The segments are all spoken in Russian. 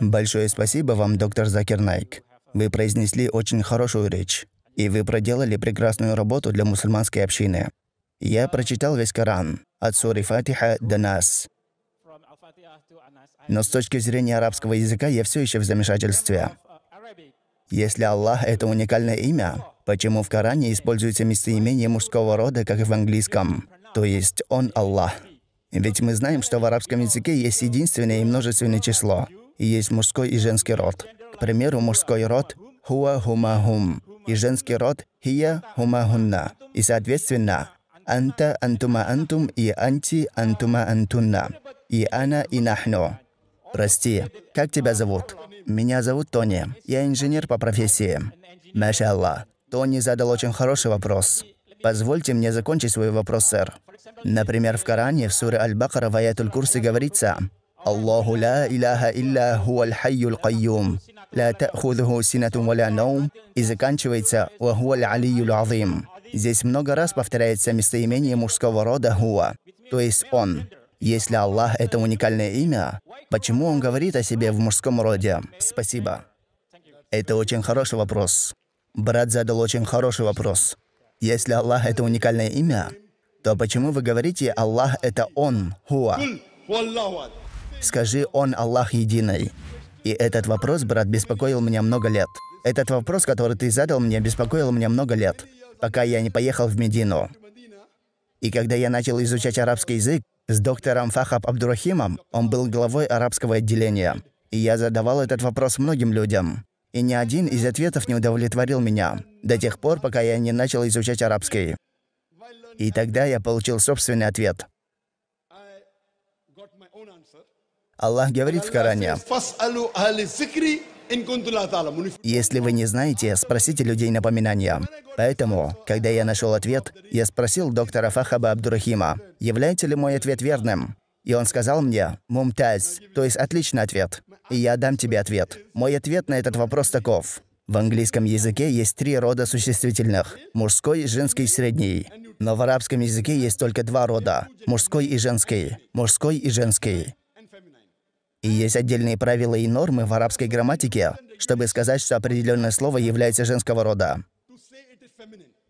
Большое спасибо вам, доктор Закир Найк. Вы произнесли очень хорошую речь. И вы проделали прекрасную работу для мусульманской общины. Я прочитал весь Коран, от сури Фатиха до нас. Но с точки зрения арабского языка я все еще в замешательстве. Если Аллах — это уникальное имя, почему в Коране используется местоимение мужского рода, как и в английском? То есть Он Аллах. Ведь мы знаем, что в арабском языке есть единственное и множественное число, и есть мужской и женский род. К примеру, мужской род — хуа хума хум, и женский род «хия хума хунна». И, соответственно, «анта антума антум» и «анти антума антунна», и «ана» и «нахну». Прости, как тебя зовут? Меня зовут Тони. Я инженер по профессии. Маша Аллах. Тони задал очень хороший вопрос. Позвольте мне закончить свой вопрос, сэр. Например, в Коране, в суре Аль-Бакара в аятуль Курсе говорится «Аллаху ла иляха илля хуаль хайюл кайюм, ла та'худху синатум валя наум» и заканчивается «Вахуаль алиюл азим». Здесь много раз повторяется местоимение мужского рода «хуа», то есть «он». Если Аллах — это уникальное имя, почему Он говорит о себе в мужском роде? Спасибо. Это очень хороший вопрос. Брат задал очень хороший вопрос. Если Аллах — это уникальное имя, то почему вы говорите «Аллах — это Он, Хуа»? Скажи «Он Аллах единый». И этот вопрос, брат, беспокоил меня много лет. Этот вопрос, который ты задал мне, беспокоил меня много лет, пока я не поехал в Медину. И когда я начал изучать арабский язык с доктором Фахаб Абдурахимом, он был главой арабского отделения. И я задавал этот вопрос многим людям. И ни один из ответов не удовлетворил меня, до тех пор, пока я не начал изучать арабский. И тогда я получил собственный ответ. Аллах говорит в Коране, если вы не знаете, спросите людей напоминания. Поэтому, когда я нашел ответ, я спросил доктора Фахаба Абдурахима, является ли мой ответ верным. И он сказал мне «Мумтаз», то есть отличный ответ. И я дам тебе ответ. Мой ответ на этот вопрос таков. В английском языке есть три рода существительных – мужской, женский, средний. Но в арабском языке есть только два рода – мужской и женский, мужской и женский. И есть отдельные правила и нормы в арабской грамматике, чтобы сказать, что определенное слово является женского рода.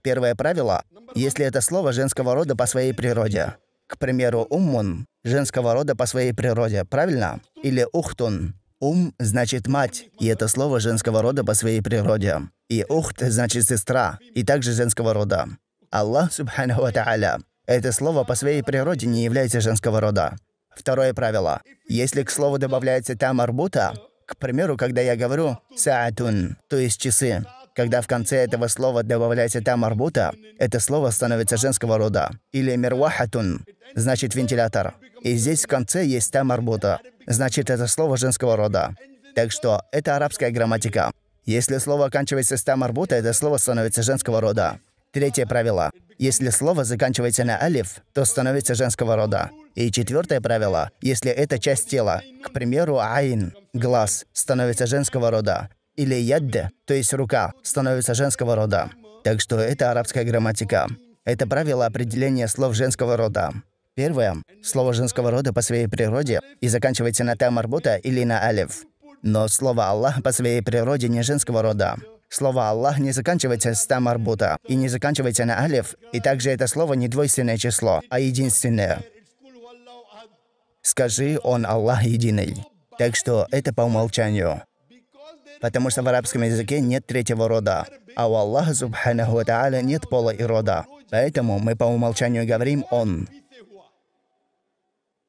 Первое правило – если это слово женского рода по своей природе. К примеру, уммун – женского рода по своей природе, правильно? Или ухтун – ум значит мать, и это слово женского рода по своей природе. И ухт значит сестра, и также женского рода. Аллах, субханаху та'аля, это слово по своей природе не является женского рода. Второе правило. Если к слову добавляется там арбута, к примеру, когда я говорю «саатун», то есть «часы», когда в конце этого слова добавляется там арбута, это слово становится женского рода. Или «мирвахатун», значит «вентилятор». И здесь в конце есть там арбута, значит это слово женского рода. Так что это арабская грамматика. Если слово оканчивается с там арбута, это слово становится женского рода. Третье правило. Если слово заканчивается на алиф, то становится женского рода. И четвертое правило. Если это часть тела, к примеру, айн, глаз, становится женского рода. Или ядд, то есть рука, становится женского рода. Так что это арабская грамматика. Это правило определения слов женского рода. Первое. Слово женского рода по своей природе и заканчивается на там арбута или на алиф. Но слово Аллах по своей природе не женского рода. Слово «Аллах» не заканчивается с там арбута и не заканчивается на алиф, и также это слово не двойственное число, а единственное. Скажи «Он Аллах единый». Так что это по умолчанию. Потому что в арабском языке нет третьего рода, а у Аллаха, субханаху ва нет пола и рода. Поэтому мы по умолчанию говорим «Он».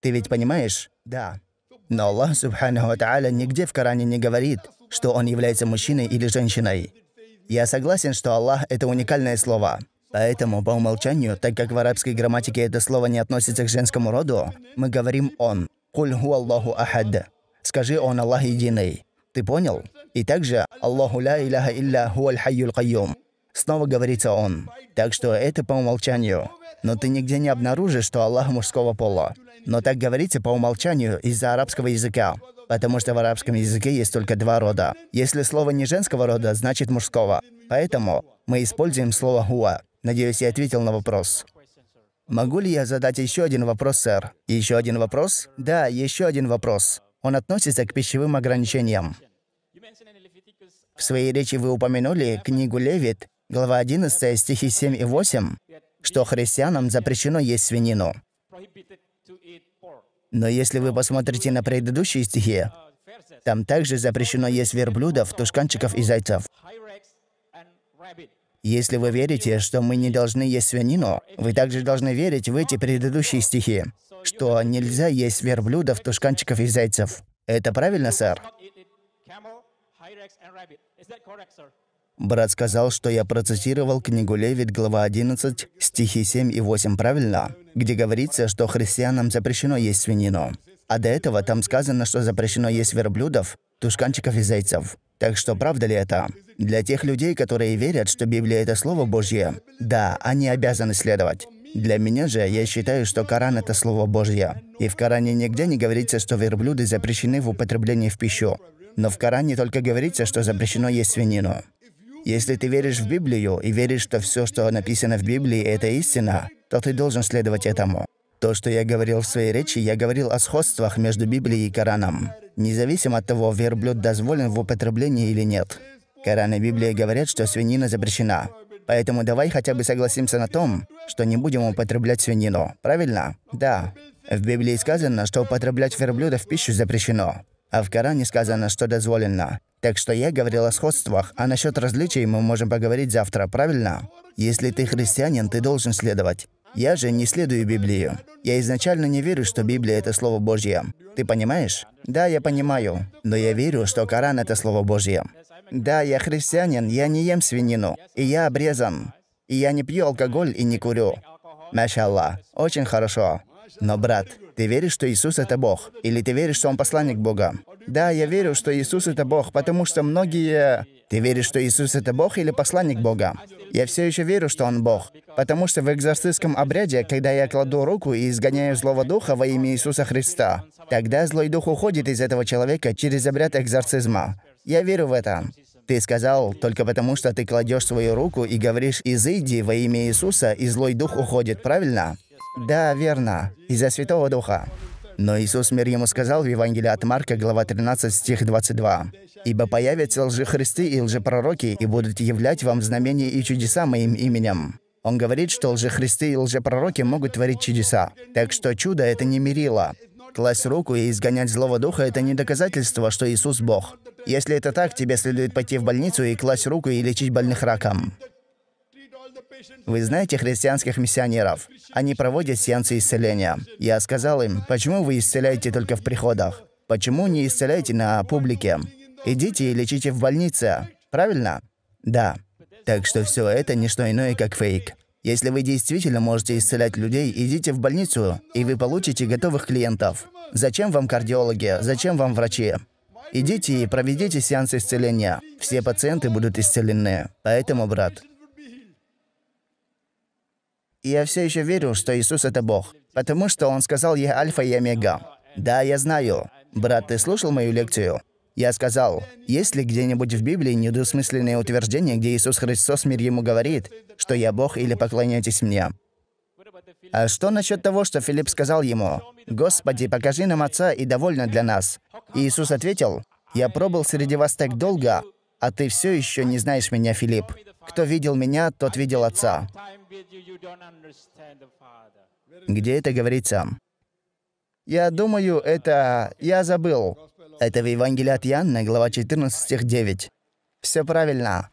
Ты ведь понимаешь? Да. Но Аллах, субханаху ва та'аля, нигде в Коране не говорит – что он является мужчиной или женщиной. Я согласен, что Аллах — это уникальное слово. Поэтому, по умолчанию, так как в арабской грамматике это слово не относится к женскому роду, мы говорим «он». «Куль ху Аллаху ахад». Скажи «Он Аллах единый». Ты понял? И также «Аллаху ла иляха илля хуаль хайюл кайюм». Снова говорится «он». Так что это по умолчанию. Но ты нигде не обнаружишь, что Аллах мужского пола. Но так говорится по умолчанию из-за арабского языка потому что в арабском языке есть только два рода. Если слово не женского рода, значит мужского. Поэтому мы используем слово «хуа». Надеюсь, я ответил на вопрос. Могу ли я задать еще один вопрос, сэр? Еще один вопрос? Да, еще один вопрос. он относится к пищевым ограничениям. В своей речи вы упомянули книгу Левит, глава 11, стихи 7 и 8, что христианам запрещено есть свинину. Но если вы посмотрите на предыдущие стихи, там также запрещено есть верблюдов, тушканчиков и зайцев. Если вы верите, что мы не должны есть свинину, вы также должны верить в эти предыдущие стихи, что нельзя есть верблюдов, тушканчиков и зайцев. Это правильно, сэр? Брат сказал, что я процитировал книгу Левит, глава 11, стихи 7 и 8, правильно? Где говорится, что христианам запрещено есть свинину. А до этого там сказано, что запрещено есть верблюдов, тушканчиков и зайцев. Так что правда ли это? Для тех людей, которые верят, что Библия — это Слово Божье, да, они обязаны следовать. Для меня же, я считаю, что Коран — это Слово Божье. И в Коране нигде не говорится, что верблюды запрещены в употреблении в пищу. Но в Коране только говорится, что запрещено есть свинину. Если ты веришь в Библию и веришь, что все, что написано в Библии, это истина, то ты должен следовать этому. То, что я говорил в своей речи, я говорил о сходствах между Библией и Кораном. Независимо от того, верблюд дозволен в употреблении или нет. Коран и Библия говорят, что свинина запрещена. Поэтому давай хотя бы согласимся на том, что не будем употреблять свинину. Правильно? Да. В Библии сказано, что употреблять верблюда в пищу запрещено. А в Коране сказано, что дозволено. Так что я говорил о сходствах, а насчет различий мы можем поговорить завтра, правильно? Если ты христианин, ты должен следовать. Я же не следую Библии. Я изначально не верю, что Библия — это Слово Божье. Ты понимаешь? Да, я понимаю. Но я верю, что Коран — это Слово Божье. Да, я христианин, я не ем свинину. И я обрезан. И я не пью алкоголь и не курю. Машаллах. Очень хорошо. Но, брат, ты веришь, что Иисус — это Бог? Или ты веришь, что Он посланник Бога? Да, я верю, что Иисус — это Бог, потому что многие... Ты веришь, что Иисус — это Бог или посланник Бога? Я все еще верю, что Он Бог, потому что в экзорцистском обряде, когда я кладу руку и изгоняю злого духа во имя Иисуса Христа, тогда злой дух уходит из этого человека через обряд экзорцизма. Я верю в это. Ты сказал, только потому что ты кладешь свою руку и говоришь «изыди во имя Иисуса», и злой дух уходит, правильно? Да, верно. Из-за Святого Духа. Но Иисус мир ему сказал в Евангелии от Марка, глава 13, стих 22. «Ибо появятся лжехристы и лжепророки, и будут являть вам знамения и чудеса моим именем». Он говорит, что лжехристы и лжепророки могут творить чудеса. Так что чудо — это не мерило. Класть руку и изгонять злого духа — это не доказательство, что Иисус — Бог. Если это так, тебе следует пойти в больницу и класть руку и лечить больных раком. Вы знаете христианских миссионеров? Они проводят сеансы исцеления. Я сказал им, почему вы исцеляете только в приходах? Почему не исцеляете на публике? Идите и лечите в больнице. Правильно? Да. Так что все это не что иное, как фейк. Если вы действительно можете исцелять людей, идите в больницу, и вы получите готовых клиентов. Зачем вам кардиологи? Зачем вам врачи? Идите и проведите сеанс исцеления. Все пациенты будут исцелены. Поэтому, брат, я все еще верю, что Иисус — это Бог, потому что Он сказал «Я Альфа и Омега». Да, я знаю. Брат, ты слушал мою лекцию? Я сказал, есть ли где-нибудь в Библии недвусмысленное утверждение, где Иисус Христос мир ему говорит, что я Бог или поклоняйтесь мне? А что насчет того, что Филипп сказал ему, «Господи, покажи нам Отца, и довольно для нас». И Иисус ответил, «Я пробыл среди вас так долго, а ты все еще не знаешь меня, Филипп. Кто видел меня, тот видел Отца». Где это говорится? Я думаю, это... Я забыл. Это в Евангелии от Иоанна, глава 14, стих 9. Все правильно.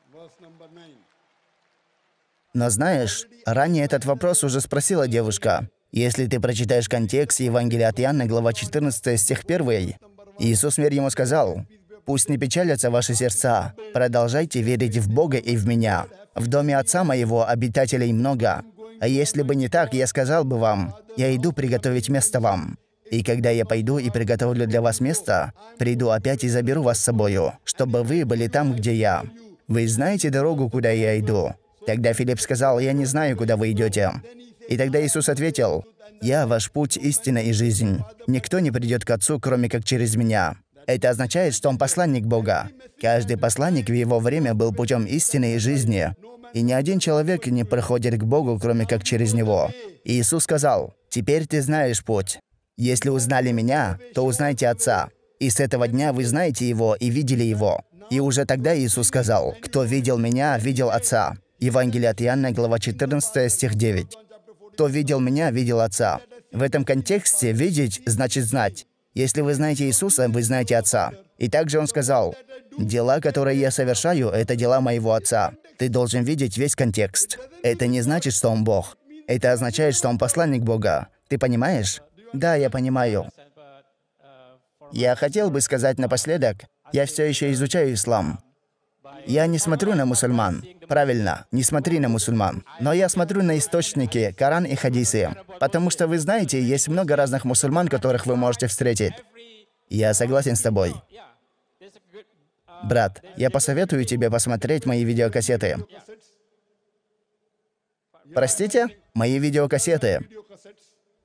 Но знаешь, ранее этот вопрос уже спросила девушка. Если ты прочитаешь контекст Евангелия от Иоанна, глава 14, стих 1, Иисус мир ему сказал, «Пусть не печалятся ваши сердца, продолжайте верить в Бога и в Меня. В доме Отца моего обитателей много. А если бы не так, я сказал бы вам, я иду приготовить место вам. И когда я пойду и приготовлю для вас место, приду опять и заберу вас с собою, чтобы вы были там, где я. Вы знаете дорогу, куда я иду?» Тогда Филипп сказал, «Я не знаю, куда вы идете». И тогда Иисус ответил, «Я ваш путь, истина и жизнь. Никто не придет к Отцу, кроме как через Меня». Это означает, что он посланник Бога. Каждый посланник в его время был путем истины и жизни. И ни один человек не проходит к Богу, кроме как через него. Иисус сказал, «Теперь ты знаешь путь. Если узнали Меня, то узнайте Отца. И с этого дня вы знаете Его и видели Его. И уже тогда Иисус сказал, «Кто видел Меня, видел Отца». Евангелие от Иоанна, глава 14, стих 9. «Кто видел Меня, видел Отца». В этом контексте «видеть» значит «знать». Если вы знаете Иисуса, вы знаете Отца. И также Он сказал, «Дела, которые я совершаю, это дела моего Отца». Ты должен видеть весь контекст. Это не значит, что Он Бог. Это означает, что Он посланник Бога. Ты понимаешь? Да, я понимаю. Я хотел бы сказать напоследок, я все еще изучаю ислам. Я не смотрю на мусульман. Правильно, не смотри на мусульман. Но я смотрю на источники, Коран и хадисы. Потому что вы знаете, есть много разных мусульман, которых вы можете встретить. Я согласен с тобой. Брат, я посоветую тебе посмотреть мои видеокассеты. Простите? Мои видеокассеты.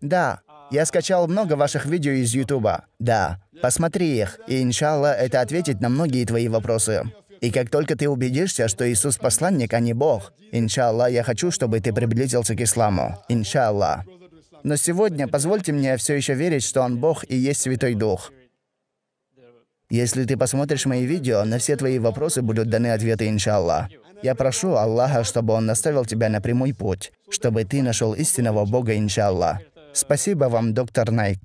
Да, я скачал много ваших видео из Ютуба. Да, посмотри их, и иншалла это ответит на многие твои вопросы. И как только ты убедишься, что Иисус посланник, а не Бог, иншалла, я хочу, чтобы ты приблизился к исламу. Иншалла. Но сегодня позвольте мне все еще верить, что Он Бог и есть Святой Дух. Если ты посмотришь мои видео, на все твои вопросы будут даны ответы, иншалла. Я прошу Аллаха, чтобы Он наставил тебя на прямой путь, чтобы ты нашел истинного Бога, иншалла. Спасибо вам, доктор Найк.